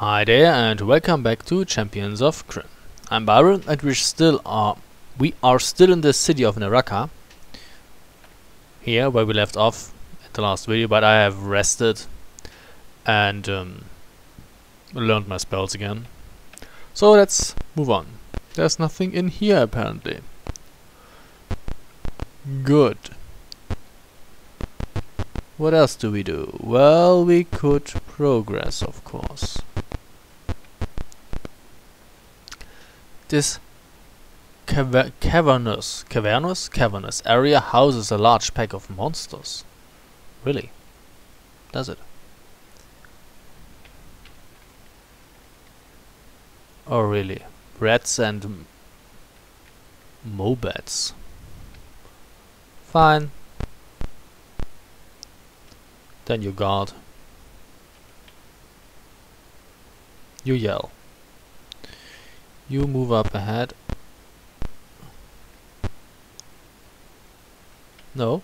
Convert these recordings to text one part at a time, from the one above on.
Hi there and welcome back to Champions of Krynn. I'm Byron and we still are we are still in the city of Neraka. Here where we left off at the last video, but I have rested and um, learned my spells again. So let's move on. There's nothing in here apparently. Good. What else do we do? Well, we could progress, of course. This cava cavernous, cavernous, cavernous area houses a large pack of monsters. Really? Does it? Oh, really? Rats and mobats. Fine. Then you guard. You yell. You move up ahead. No.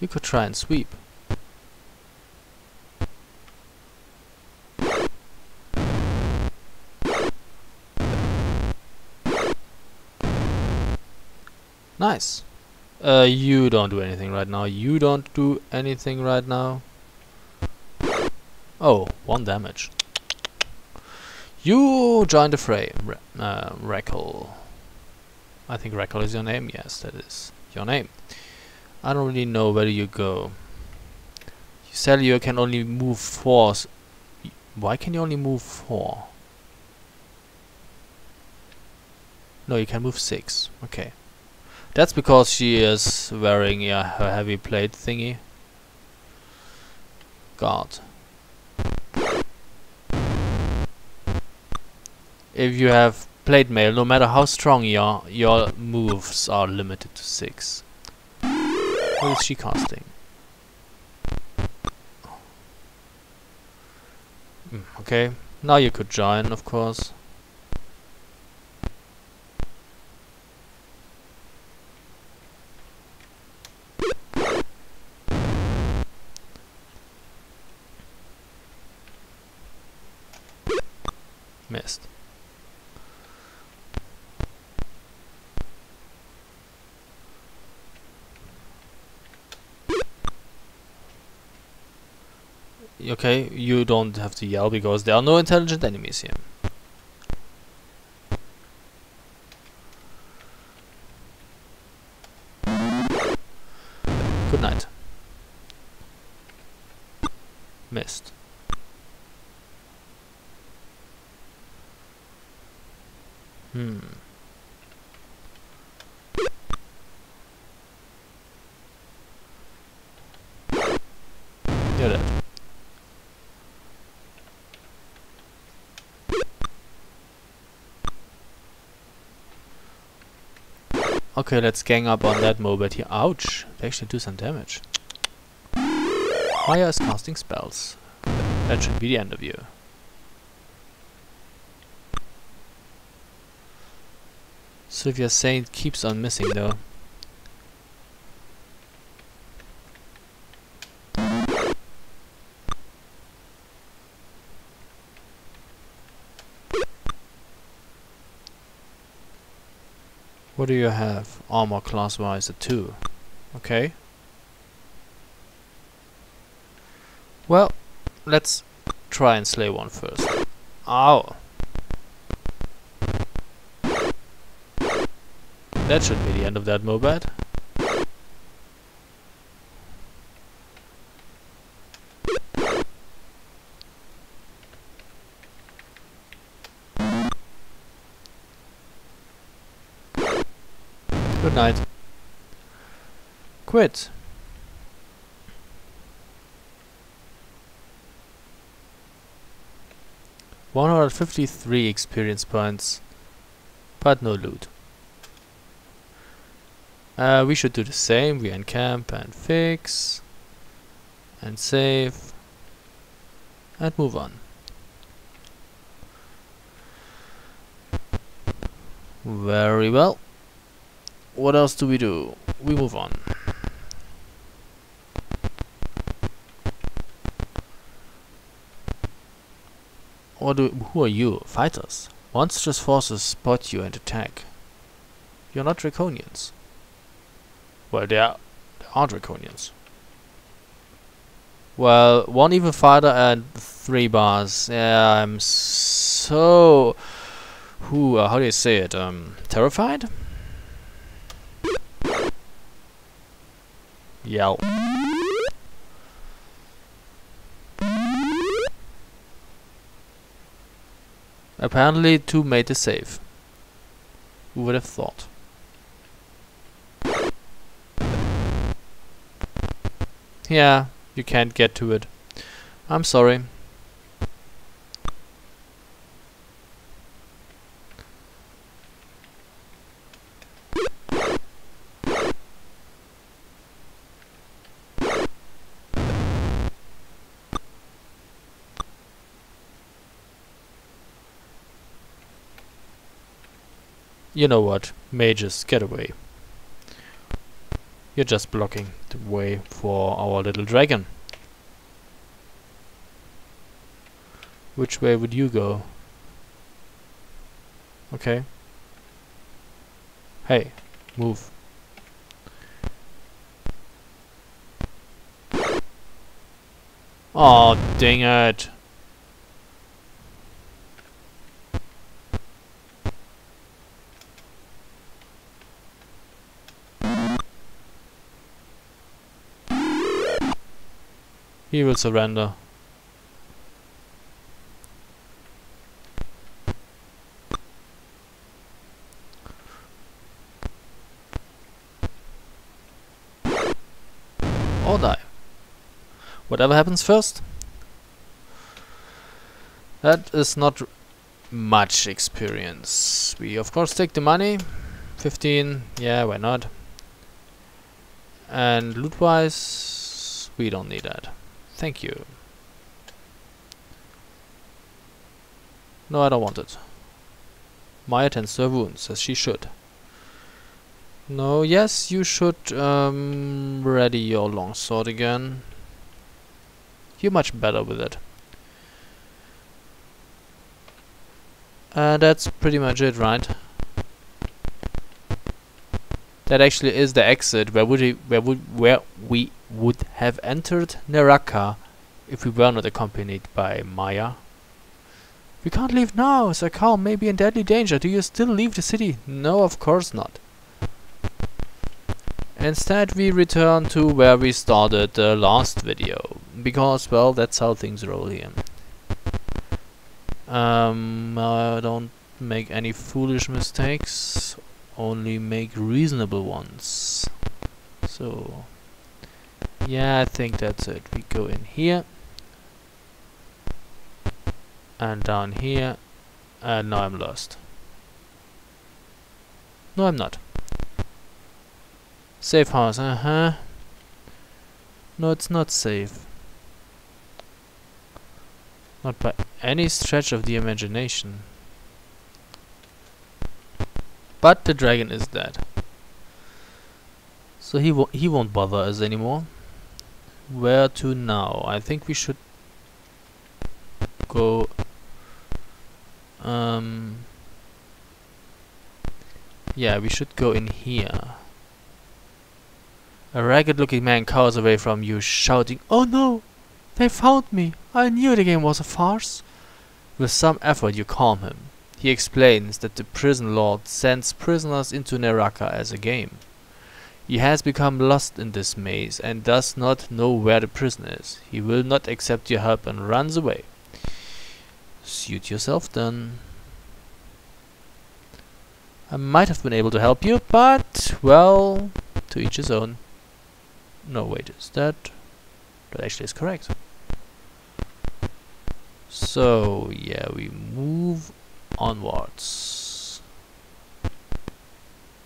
You could try and sweep. Nice. Uh, you don't do anything right now. You don't do anything right now. Oh, one damage. You join the fray, Re uh, Reckle. I think Reckle is your name. Yes, that is your name. I don't really know where you go. You said you can only move four. Why can you only move four? No, you can move six. Okay. That's because she is wearing yeah, her heavy plate thingy. God. If you have plate mail, no matter how strong you are, your moves are limited to six. What is she casting? Mm, okay, now you could join, of course. Missed. Okay, you don't have to yell because there are no intelligent enemies here. Good night. Missed. Hmm. You're dead. Okay, let's gang up on that mobile here. Ouch! They actually do some damage. Fire is casting spells. That should be the end of you. Sylvia Saint keeps on missing though. What do you have? Armor class wise a 2. Okay. Well, let's try and slay one first. Ow! That should be the end of that Mobat. Quit. One hundred fifty-three experience points, but no loot. Uh, we should do the same. We encamp and fix and save and move on. Very well. What else do we do? We move on. Or do, who are you? Fighters. Monstrous forces spot you and attack. You're not Draconians. Well, they are, they are Draconians. Well, one evil fighter and three Baaz. Yeah, I'm so... Who, uh, how do you say it? Um, terrified? Yell. Apparently two made the save. Who would have thought? Yeah, you can't get to it. I'm sorry. You know what? Mages, get away. You're just blocking the way for our little dragon. Which way would you go? Okay. Hey, move. Oh, dang it. He will surrender. Or die. Whatever happens first. That is not much experience. We of course take the money. 15, yeah, why not? And loot-wise, we don't need that. Thank you. No, I don't want it. Maya tends to her wounds, as she should. No, yes, you should um, ready your longsword again. You're much better with it. And that's pretty much it, right? That actually is the exit. Where would we, where would where we would have entered Neraka if we were not accompanied by Maya? We can't leave now. Carl may be in deadly danger. Do you still leave the city? No, of course not. Instead, we return to where we started the last video. Because, well, that's how things roll here. Um, I don't make any foolish mistakes only make reasonable ones. So, yeah, I think that's it. We go in here and down here and now I'm lost. No, I'm not. Safe house, uh-huh. No, it's not safe. Not by any stretch of the imagination. But the dragon is dead. So he, wo he won't bother us anymore. Where to now? I think we should go... Um, yeah, we should go in here. A ragged looking man cowers away from you, shouting, Oh no! They found me! I knew the game was a farce! With some effort you calm him. He explains that the prison lord sends prisoners into Neraka as a game. He has become lost in this maze and does not know where the prison is. He will not accept your help and runs away. Suit yourself then. I might have been able to help you, but, well, to each his own. No, wait, is that... That actually is correct. So, yeah, we move onwards.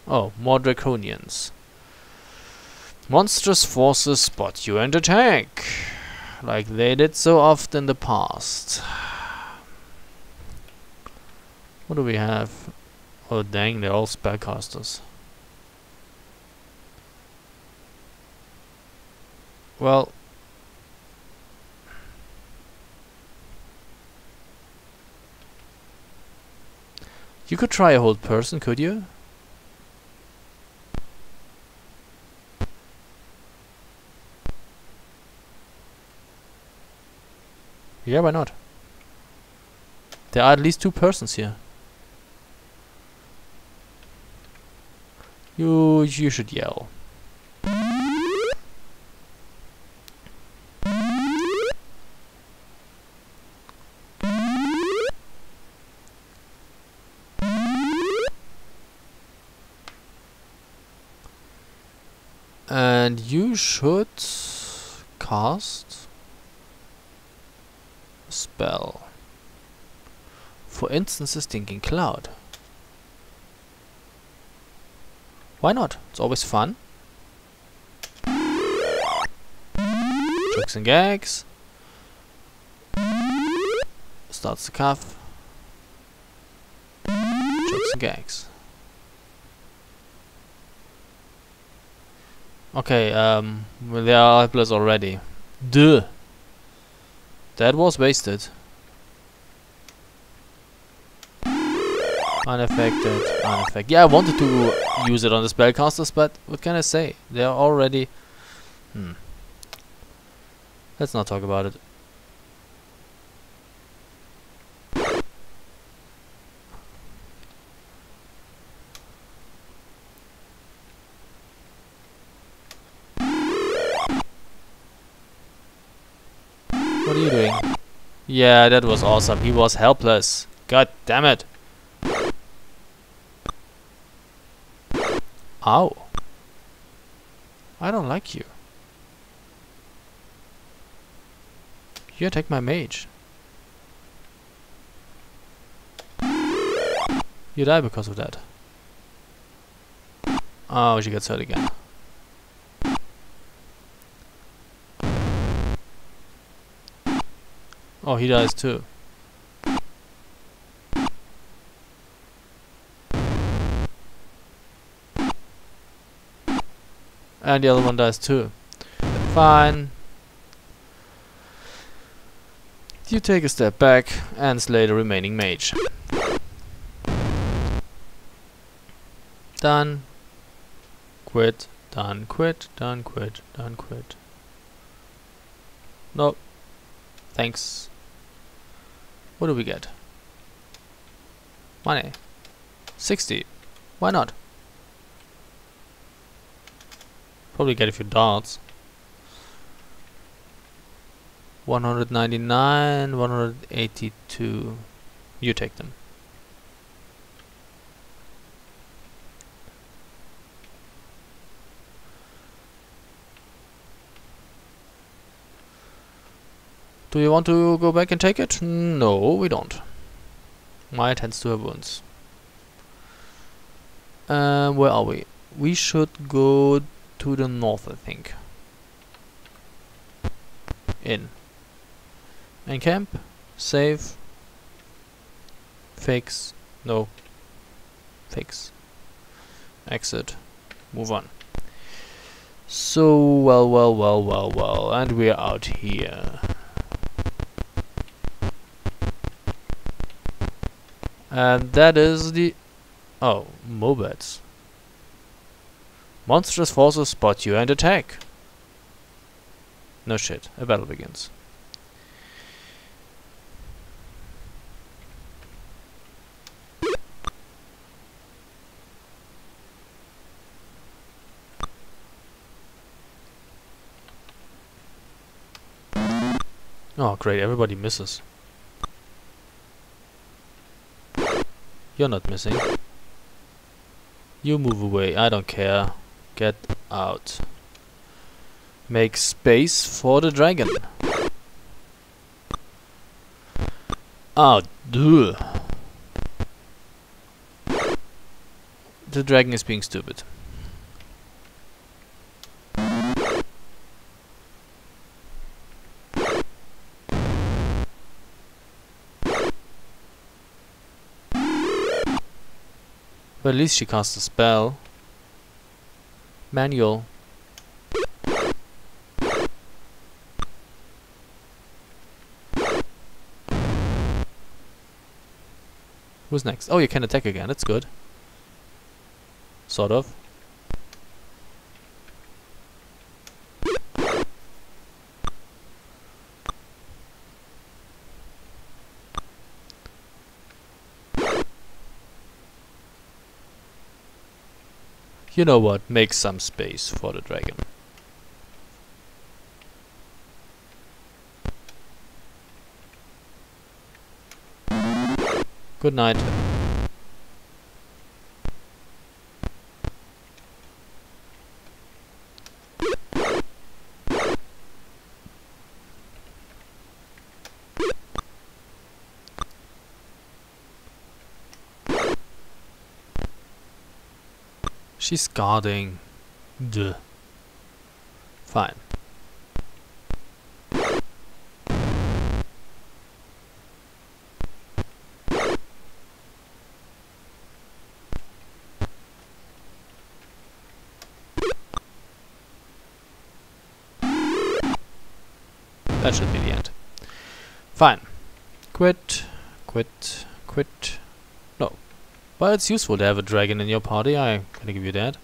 Oh, more draconians. Monstrous forces spot you and attack, like they did so often in the past. What do we have? Oh dang, they're all spellcasters. Well, You could try a whole person, could you? Yeah, why not? There are at least two persons here. You you should yell. And you should cast a spell. For instance, a stinking cloud. Why not? It's always fun. Tricks and gags. Starts the cuff. Tricks and gags. Okay, um, well, there are helpless already. Duh. That was wasted. Unaffected, unaffected. Yeah, I wanted to use it on the spellcasters, but what can I say? They're already... Hmm. Let's not talk about it. What are you doing? Yeah, that was awesome. He was helpless. God damn it. Ow. I don't like you. You attack my mage. You die because of that. Oh, she gets hurt again. Oh, he dies too. And the other one dies too. Fine. You take a step back and slay the remaining mage. Done. Quit. Done. Quit. Done. Quit. Done. Quit. Nope. Thanks. What do we get? Money. 60. Why not? Probably get a few darts. 199, 182. You take them. Do you want to go back and take it? No, we don't. Maya tends to have wounds. Um, where are we? We should go to the north, I think. In. Main camp. Save. Fix. No. Fix. Exit. Move on. So, well, well, well, well, well. And we're out here. And that is the... Oh, Mobats. Monstrous forces spot you and attack. No shit, a battle begins. Oh great, everybody misses. You're not missing. You move away, I don't care. Get out. Make space for the dragon. Oh, duh. The dragon is being stupid. But at least she cast a spell. Manual. Who's next? Oh, you can attack again. That's good. Sort of. You know what? Make some space for the dragon. Good night. She's guarding. Duh. Fine. That should be the end. Fine. Quit, quit, quit. But it's useful to have a dragon in your party, I can give you that.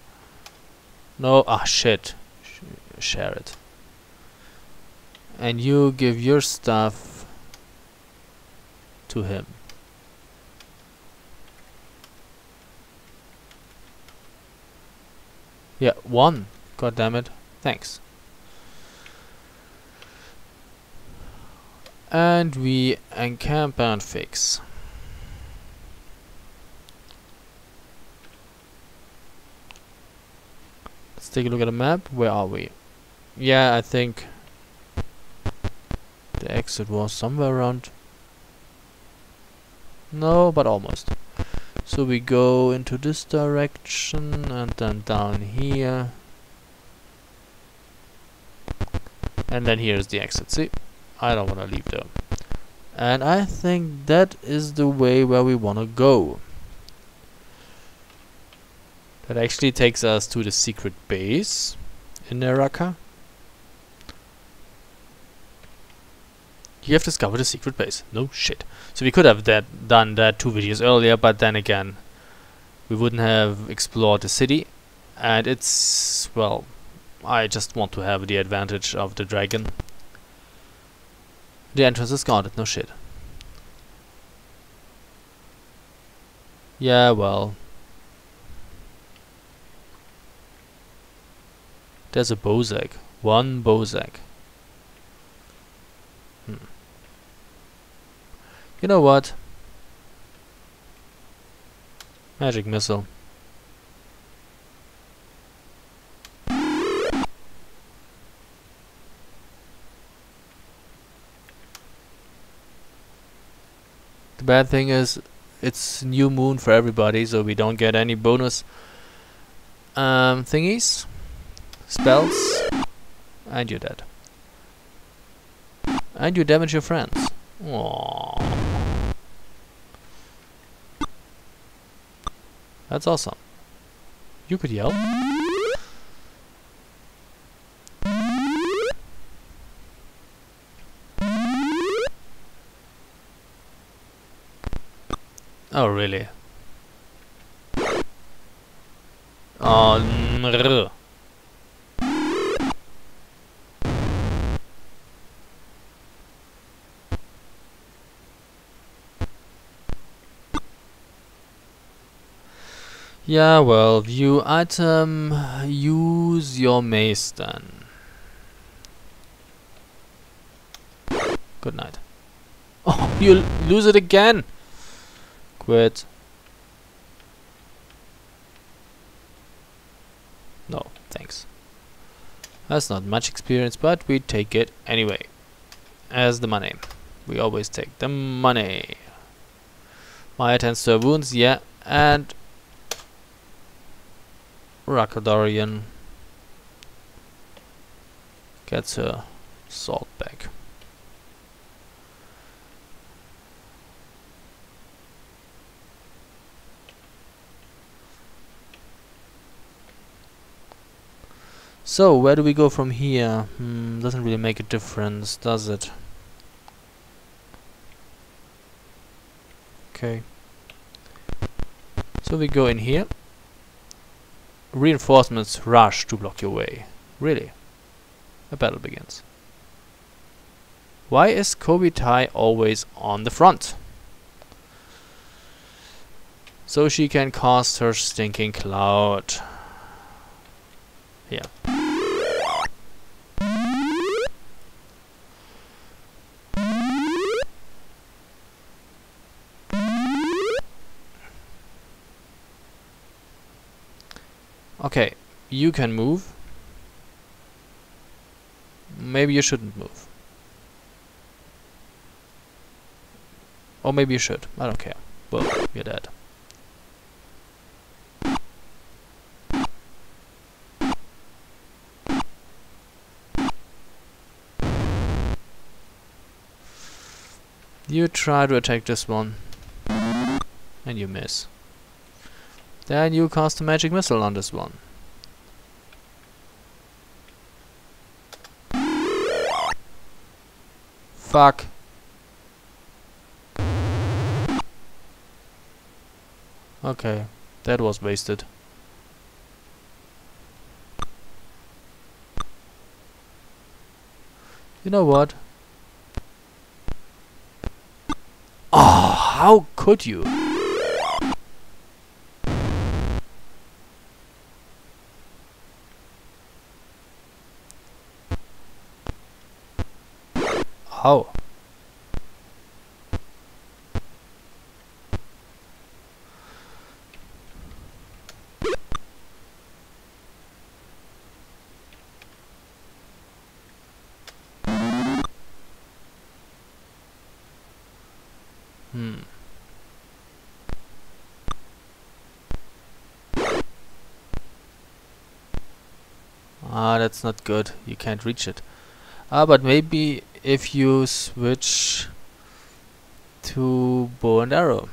No, ah shit. Sh share it. And you give your stuff to him. Yeah, one. God damn it. Thanks. and we encamp and fix. Take a look at the map. Where are we? Yeah, I think the exit was somewhere around. No, but almost. So we go into this direction and then down here. And then here's the exit. See? I don't want to leave them. And I think that is the way where we want to go. That actually takes us to the secret base in Neraka. You have discovered a secret base. No shit. So we could have that done that two videos earlier, but then again, we wouldn't have explored the city. And it's, well, I just want to have the advantage of the dragon the entrance is guarded, no shit. Yeah, well. There's a Bozak. One Bozak. Hmm. You know what? Magic missile. The bad thing is it's new moon for everybody, so we don't get any bonus um, thingies, spells, and you're dead. And you damage your friends. Aww. That's awesome. You could yell. Oh, really? Oh, Yeah, well, view item, use your mace then. Good night. Oh, you lose it again! Quit. No, thanks. That's not much experience, but we take it anyway. As the money. We always take the money. Maya tends to wounds, yeah, and Rakadorian gets her salt back. So, where do we go from here? Hmm, doesn't really make a difference, does it? Okay. So we go in here. Reinforcements rush to block your way. Really. A battle begins. Why is Kobitai always on the front? So she can cast her stinking cloud. Here. Okay, you can move. Maybe you shouldn't move. Or maybe you should. I don't care. Well, you're dead. You try to attack this one. And you miss. Then you cast a magic missile on this one. Fuck. Okay, that was wasted. You know what? Oh, how could you? How? Hmm. Ah, that's not good. You can't reach it. Ah, but maybe if you switch to bow and arrow.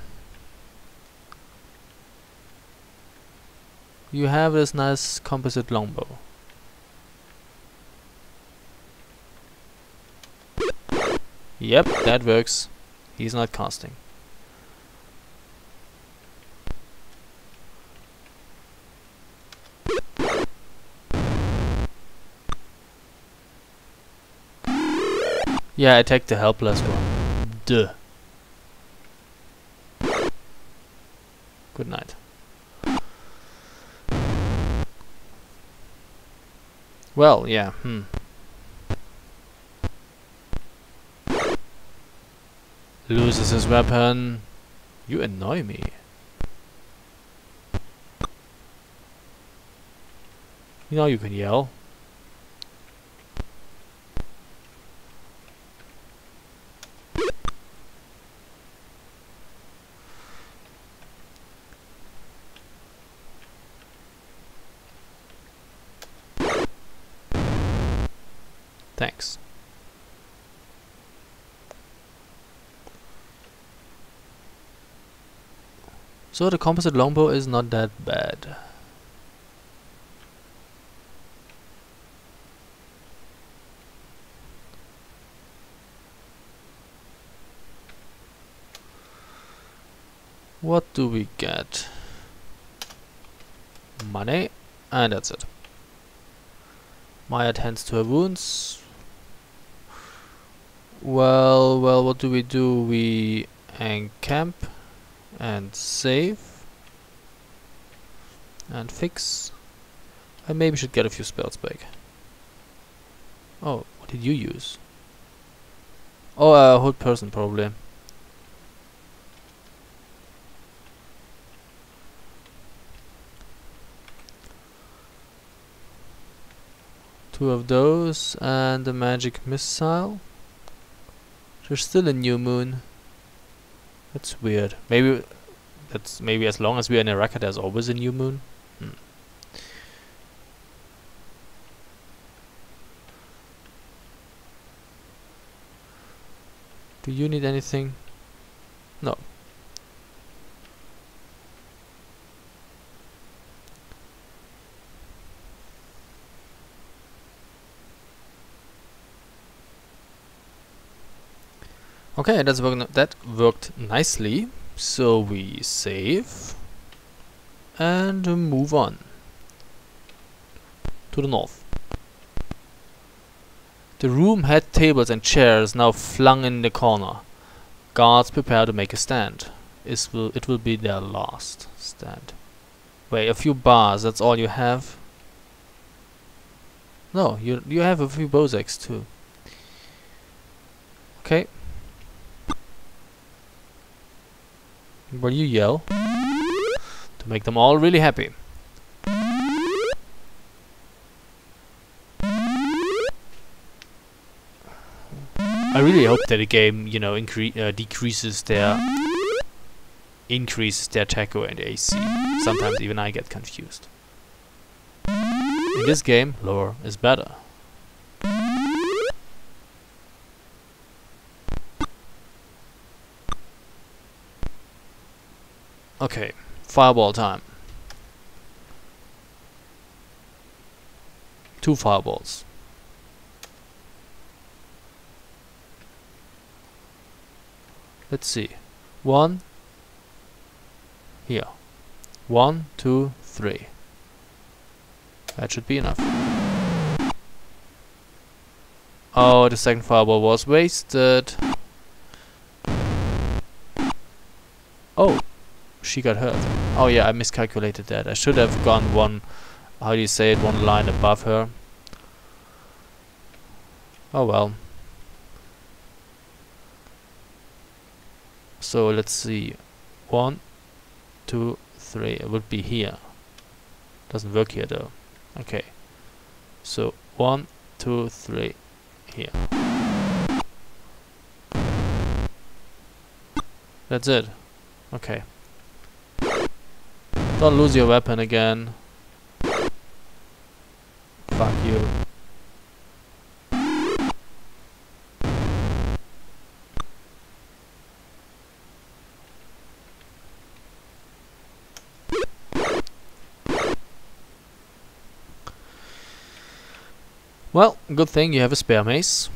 You have this nice composite longbow. Yep, that works. He's not casting. Yeah, attack the helpless one. Duh. Good night. Well, yeah, hmm. Loses his weapon. You annoy me. You know you can yell. Thanks. So the composite longbow is not that bad. What do we get? Money, and that's it. Maya tends to her wounds. Well, well, what do we do? We encamp and save and fix. I maybe should get a few spells back. Oh, what did you use? Oh, uh, hold person probably. Two of those and a magic missile. There's still a new moon. That's weird. Maybe that's maybe as long as we're in Neraka there's always a new moon. Hmm. Do you need anything? No. Okay, that's work that worked nicely. So we save. and move on to the north. The room had tables and chairs now flung in the corner. Guards prepare to make a stand. It will, it will be their last stand. Wait, a few Baaz, that's all you have? No, you you have a few Bozaks too. Okay. Will you yell? To make them all really happy. I really hope that the game, you know, uh, decreases their increases their THAC0 and AC. Sometimes even I get confused. In this game, lower is better. Okay, fireball time. Two fireballs. Let's see. One. Here. One, two, three. That should be enough. Oh, the second fireball was wasted. Oh, she got hurt. Oh yeah, I miscalculated that. I should have gone one, how do you say it, one line above her. Oh well. So let's see. One, two, three. It would be here. Doesn't work here though. Okay. So one, two, three. Here. That's it. Okay. Don't lose your weapon again. Fuck you. Well, good thing you have a spare mace.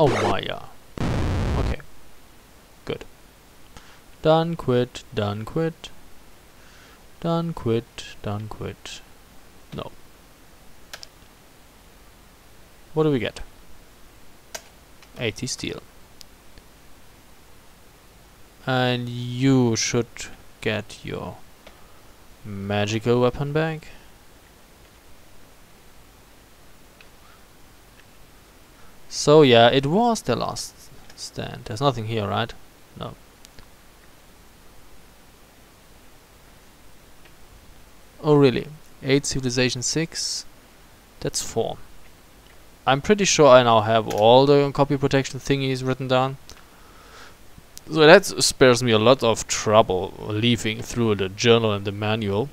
Oh my yeah. Okay. Good. Done quit, done quit. Done quit, done quit. No. What do we get? 80 steel and you should get your magical weapon back so yeah it was the last stand there's nothing here right no oh really? 8 civilization 6 that's 4 I'm pretty sure I now have all the copy protection thingies written down. So that spares me a lot of trouble leafing through the journal and the manual.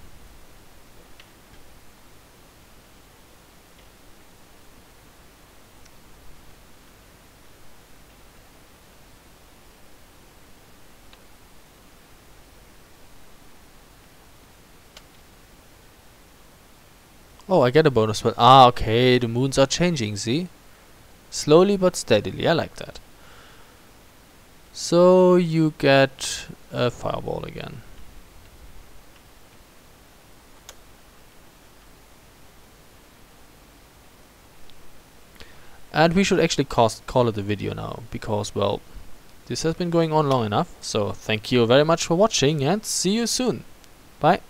Oh, I get a bonus, but ah, okay, the moons are changing, see? Slowly but steadily, I like that. So you get a fireball again. And we should actually cost, call it a video now, because, well, this has been going on long enough. So thank you very much for watching and see you soon. Bye.